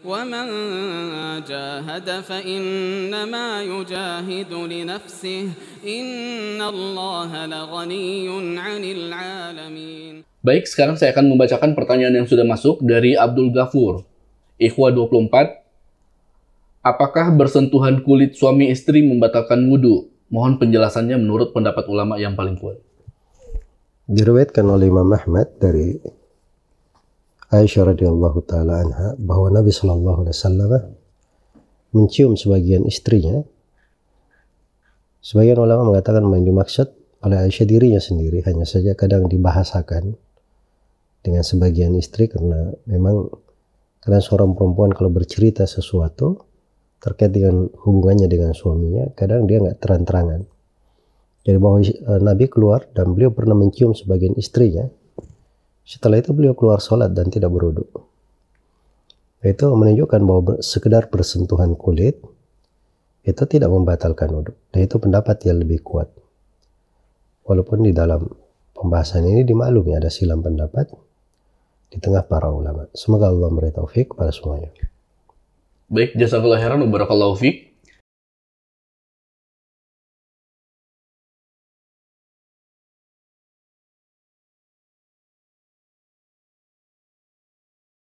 ومن جاهد فإنما يجاهد لنفسه إن الله لغني عن العالمين Baik, sekarang saya akan membacakan pertanyaan yang sudah masuk dari Abdul Ghafur. Ikhwa 24. Apakah bersentuhan kulit suami istri membatalkan wudhu? Mohon penjelasannya menurut pendapat ulama yang paling kuat. Diriwayatkan oleh Imam Ahmad dari Aisyah radhiyallahu taala anha bahwa Nabi Shallallahu alaihi wasallam mencium sebagian istrinya. Sebagian ulama mengatakan yang dimaksud oleh Aisyah dirinya sendiri hanya saja kadang dibahasakan dengan sebagian istri karena memang kadang seorang perempuan kalau bercerita sesuatu terkait dengan hubungannya dengan suaminya kadang dia nggak terang-terangan jadi bahwa uh, Nabi keluar dan beliau pernah mencium sebagian istrinya setelah itu beliau keluar sholat dan tidak beruduk itu menunjukkan bahwa sekedar bersentuhan kulit itu tidak membatalkan wudhu dan itu pendapat yang lebih kuat walaupun di dalam pembahasan ini dimaklumi ada silam pendapat di tengah para ulama. Semoga Allah memberi taufik kepada semuanya. Baik, jazakallah khairan barakallahu fiik.